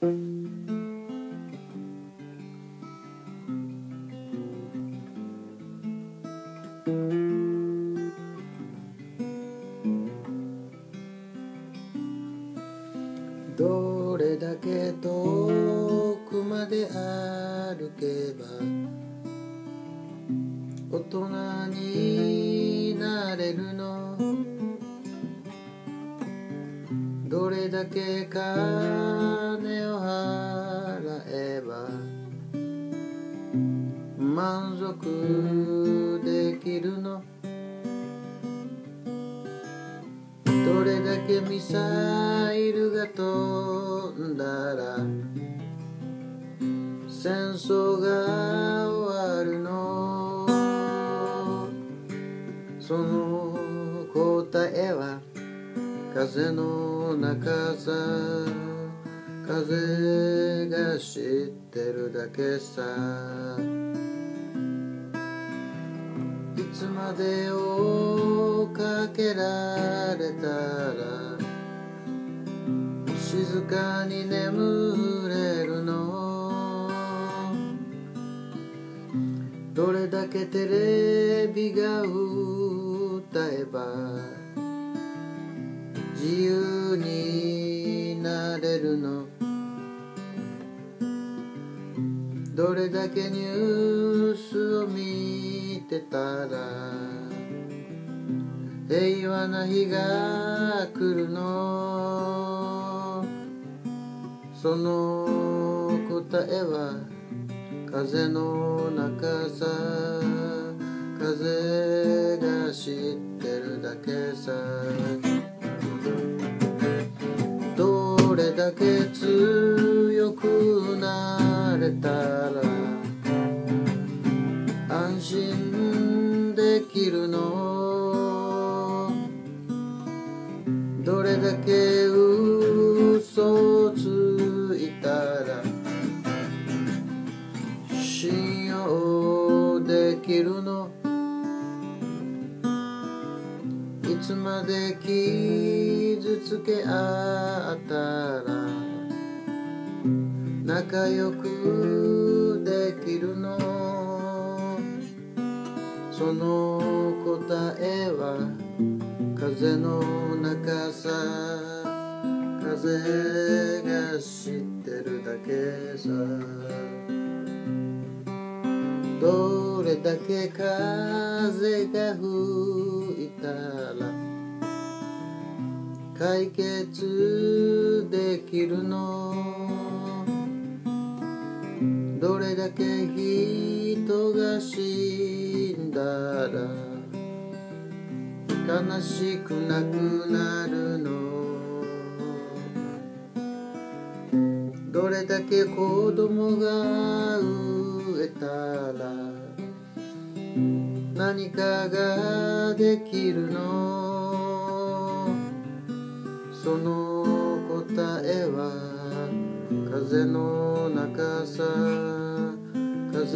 どれだけ遠くまで歩けば大人になれるの？どれだけ金を払えば満足できるの。どれだけミサイルが飛んだら戦争が終わるの。その風の中さ風が知ってるだけさ。いつまで追っかけられたら静かに眠れるの？どれだけテレビが歌えば自由になれるの。どれだけニュースを見てたら平和な日が来るの。その答えは風の中さ風が知ってるだけさ。け強くなれたら安心できるの。つまで傷つけ合ったら仲良くできるの？その答えは風の中さ風が知ってるだけさ。どれだけ風が吹いたら解決できるの。どれだけ人が死んだら悲しくなくなるの。どれだけ子供が飢えたら何かができるの？その答えは風の中さ風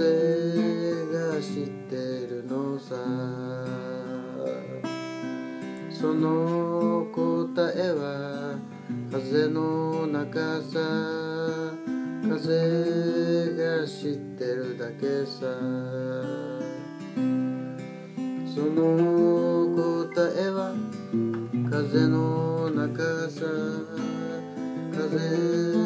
が知ってるのさ。その答えは風の中さ風が知ってるだけさ。その答えは風の中さ風